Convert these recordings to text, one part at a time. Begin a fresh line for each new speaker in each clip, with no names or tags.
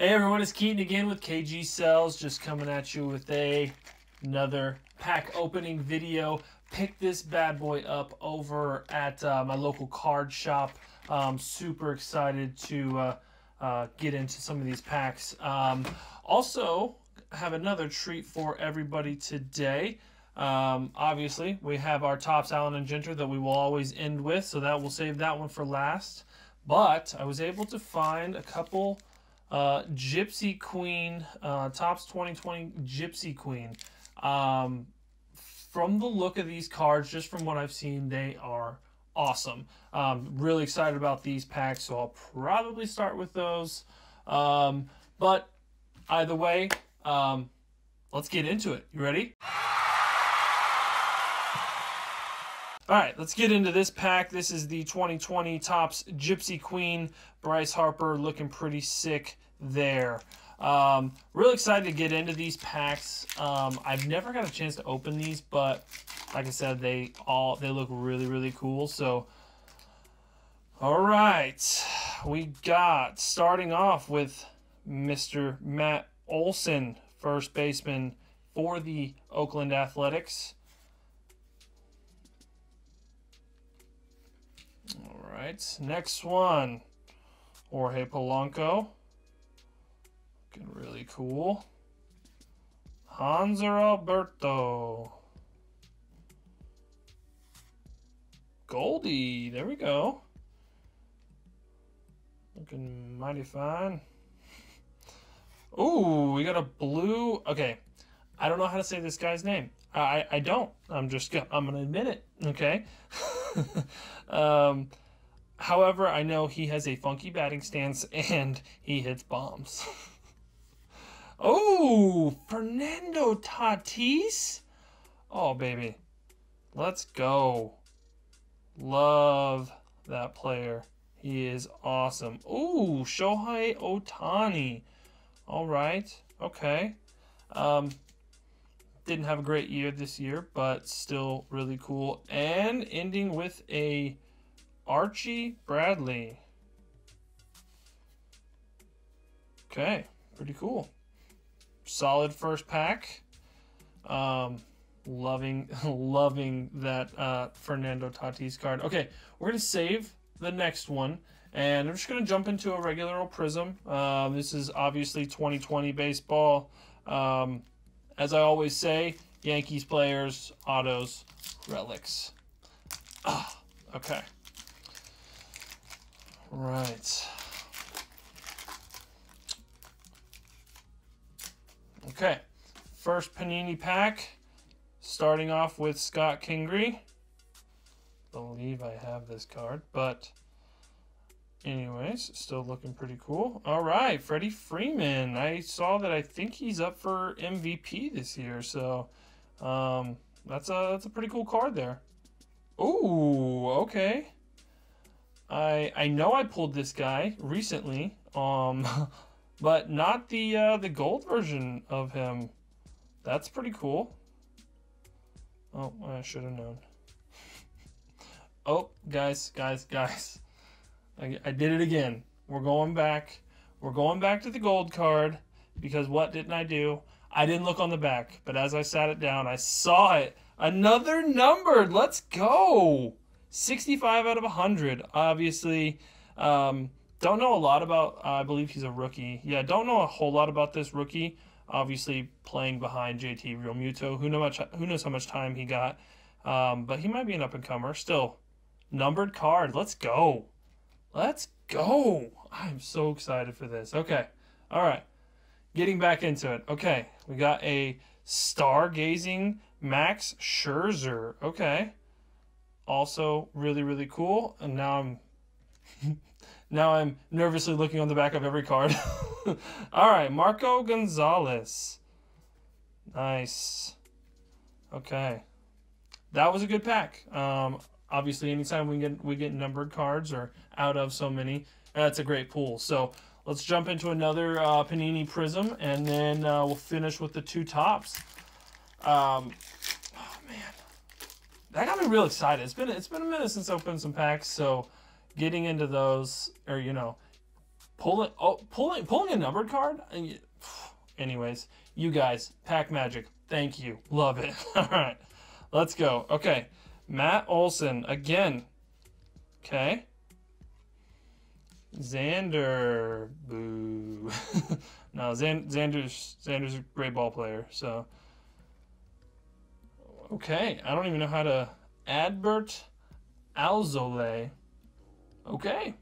Hey everyone, it's Keaton again with KG Sells, just coming at you with a another pack opening video. Pick this bad boy up over at uh, my local card shop. Um, super excited to uh, uh, get into some of these packs. Um, also, have another treat for everybody today. Um, obviously, we have our Topps Allen and Ginter that we will always end with, so that we'll save that one for last. But I was able to find a couple uh, Gypsy Queen, uh, Topps 2020 Gypsy Queen. Um, from the look of these cards, just from what I've seen, they are awesome. Um, really excited about these packs, so I'll probably start with those. Um, but either way, um, let's get into it. You ready? All right, let's get into this pack. This is the 2020 Topps Gypsy Queen. Bryce Harper looking pretty sick there. Um, really excited to get into these packs. Um, I've never got a chance to open these, but like I said, they all they look really really cool. So, all right, we got starting off with Mr. Matt Olson, first baseman for the Oakland Athletics. Right, next one, Jorge Polanco. Looking really cool. Hanser Alberto. Goldie, there we go. Looking mighty fine. Ooh, we got a blue. Okay, I don't know how to say this guy's name. I I don't. I'm just I'm gonna admit it. Okay. um, however, I know he has a funky batting stance and he hits bombs. oh, Fernando Tatis. Oh baby, let's go. Love that player. He is awesome. Ooh, Shohei Ohtani. All right. Okay. Um, didn't have a great year this year, but still really cool. And ending with a Archie Bradley. Okay, pretty cool. Solid first pack. Um, loving, loving that uh, Fernando Tatis card. Okay, we're gonna save the next one, and I'm just gonna jump into a regular old Prism. Uh, this is obviously 2020 baseball. Um, as I always say, Yankees players, autos, relics. Ah, okay. Right. Okay. First Panini pack. Starting off with Scott Kingery. believe I have this card, but anyways, still looking pretty cool. All right, Freddie Freeman. I saw that I think he's up for MVP this year, so um, that's a that's a pretty cool card there. Oh, okay. I I know I pulled this guy recently, um, but not the uh, the gold version of him. That's pretty cool. Oh, I should have known. oh, guys, guys, guys. I, I did it again. We're going back. We're going back to the gold card because what didn't I do? I didn't look on the back, but as I sat it down, I saw it. Another numbered. Let's go. 65 out of 100. Obviously, um, don't know a lot about, uh, I believe he's a rookie. Yeah, don't know a whole lot about this rookie. Obviously, playing behind JT Realmuto. Who, know much, who knows how much time he got. Um, but he might be an up-and-comer. Still, numbered card. Let's go. Let's go. I'm so excited for this. Okay. All right. Getting back into it. Okay. We got a stargazing Max Scherzer. Okay also really really cool and now i'm now i'm nervously looking on the back of every card. All right Marco Gonzales. Nice. Okay. That was a good pack. Um obviously anytime we get we get numbered cards or out of so many that's a great pool. So let's jump into another uh, panini prism and then uh, we'll finish with the two Topps. Um that got me real excited. It's been it's been a minute since I opened some packs, so getting into those or you know Pulling, oh, pulling, pulling a numbered card. Anyways, you guys, Pack Magic, thank you, love it. All right, let's go. Okay, Matt Olson again. Okay. Xander, boo. no, Xander's Xander's a great ball player. So, okay, I don't even know how to. Adbert Alzolay. Okay.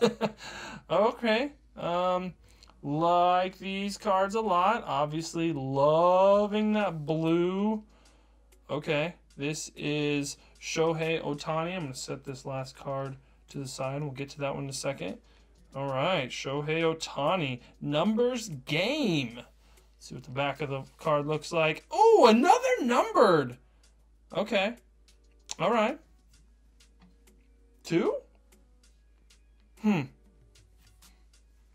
okay. Um, like these cards a lot. Obviously, loving that blue. Okay. This is Shohei Ohtani. I'm going to set this last card to the side. We'll get to that one in a second. All right. Shohei Ohtani. Numbers game. See what the back of the card looks like. Oh, another numbered. Okay. All right. Two? Hmm.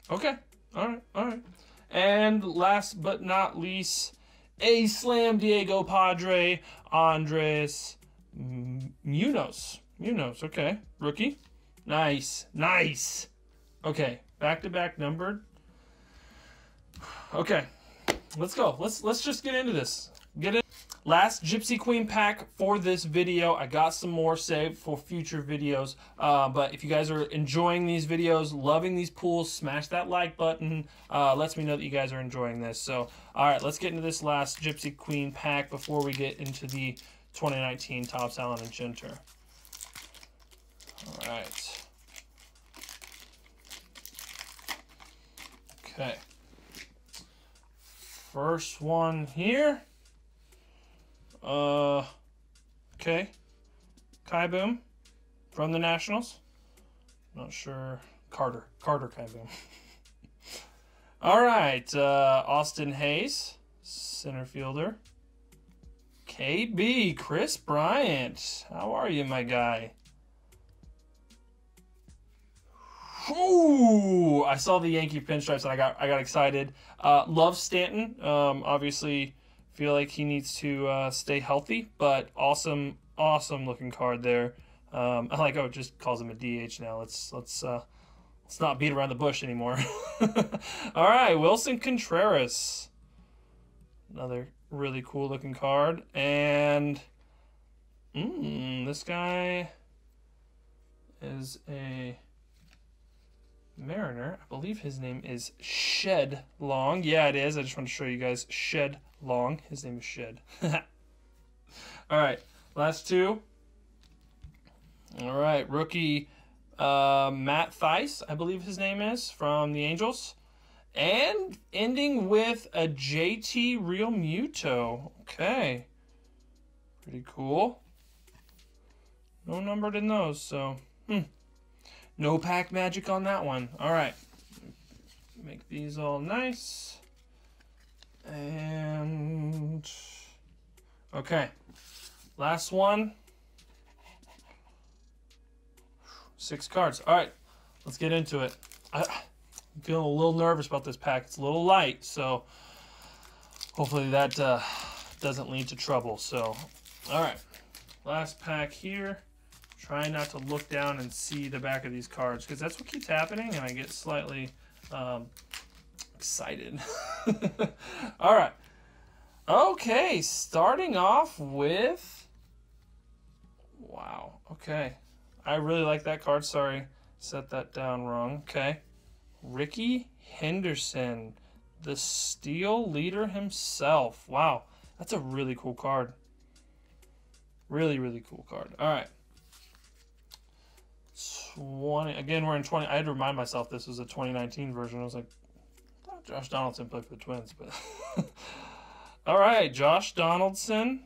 Okay. All right. All right. And last but not least, a slam Diego Padre, Andres Munoz. Munoz. Okay. Rookie. Nice. Nice. Okay. Back to back numbered. Okay. Let's go. Let's let's just get into this. Get it. Last Gypsy Queen pack for this video. I got some more saved for future videos. Uh, but if you guys are enjoying these videos, loving these pools, smash that like button. Uh, lets me know that you guys are enjoying this. So, all right, let's get into this last Gypsy Queen pack before we get into the 2019 Topps Allen and Ginter. All right. Okay. First one here. Uh, okay. Kieboom from the Nationals. Not sure. Carter. Carter Kieboom. All right. Uh, Austin Hays, center fielder. KB, Kris Bryant. How are you, my guy? Ooh, I saw the Yankee pinstripes and I got I got excited. Uh, love Stanton. Um, obviously, Feel like he needs to uh, stay healthy, but awesome, awesome looking card there. Um, I like oh, it just calls him a DH now. Let's let's uh, let's not beat around the bush anymore. All right, Willson Contreras, another really cool looking card, and mm, this guy is a Mariner. I believe his name is Shed Long. Yeah, it is. I just want to show you guys Shed Long. His name is Shed. All right, last two. All right, rookie uh, Matt Thaiss, I believe his name is, from the Angels. And ending with a JT Realmuto. Okay. Pretty cool. No numbered in those, so hmm. No pack magic on that one. All right. Make these all nice. And okay, last one. Six cards. All right, let's get into it. I, am feeling a little nervous about this pack. It's a little light, so hopefully that uh, doesn't lead to trouble. So, all right, last pack here. Trying not to look down and see the back of these cards because that's what keeps happening, and I get slightly um, excited. All right. Okay, starting off with. Wow. Okay. I really like that card. Sorry, set that down wrong. Okay. Rickey Henderson, the steal leader himself. Wow. That's a really cool card. Really, really cool card. All right. 20 again we're in 20 i had to remind myself this was a 2019 version i was like Josh Donaldson played for the Twins, but all right, Josh Donaldson.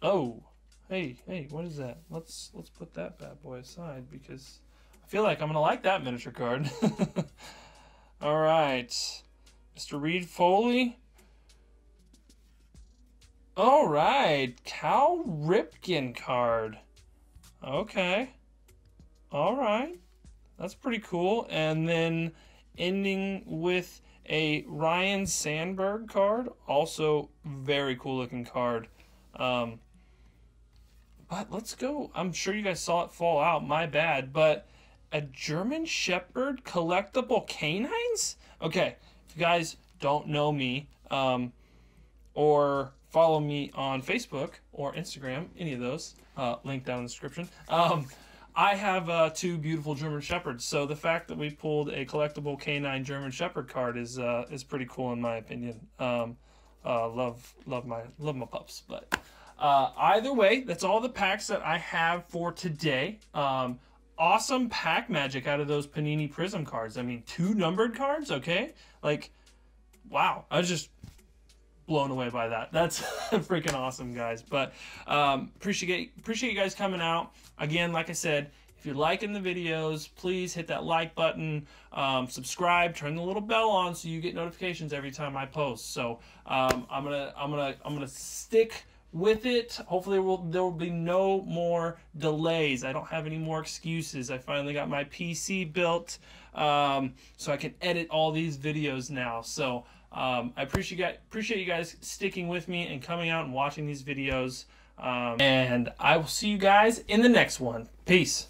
Oh, hey, hey, what is that? Let's let's put that bad boy aside because I feel like I'm gonna like that miniature card. all right, Mr. Reed Foley. All right, Cal Ripken card. Okay. All right. That's pretty cool. And then ending with a Ryne Sandberg card, also very cool looking card. Um, but let's go. I'm sure you guys saw it fall out. My bad. But a German Shepherd collectible canines? Okay, if you guys don't know me, um, or follow me on Facebook or Instagram, any of those, uh, link down in the description. Um, I have uh, two beautiful German Shepherds, so the fact that we pulled a collectible canine German Shepherd card is uh, is pretty cool in my opinion. Um, uh, love love my love my pups, but uh, either way, that's all the packs that I have for today. Um, awesome pack magic out of those Panini Prism cards. I mean, two numbered cards, okay? Like, wow, I was just blown away by that. That's freaking awesome, guys. But um, appreciate appreciate you guys coming out. Again, like I said, if you're liking the videos, please hit that like button, um, subscribe, turn the little bell on so you get notifications every time I post. So um, I'm gonna I'm gonna I'm gonna stick with it. Hopefully, will, there will be no more delays. I don't have any more excuses. I finally got my PC built, um, so I can edit all these videos now. So um, I appreciate you guys, appreciate you guys sticking with me and coming out and watching these videos. Um, and I will see you guys in the next one. Peace.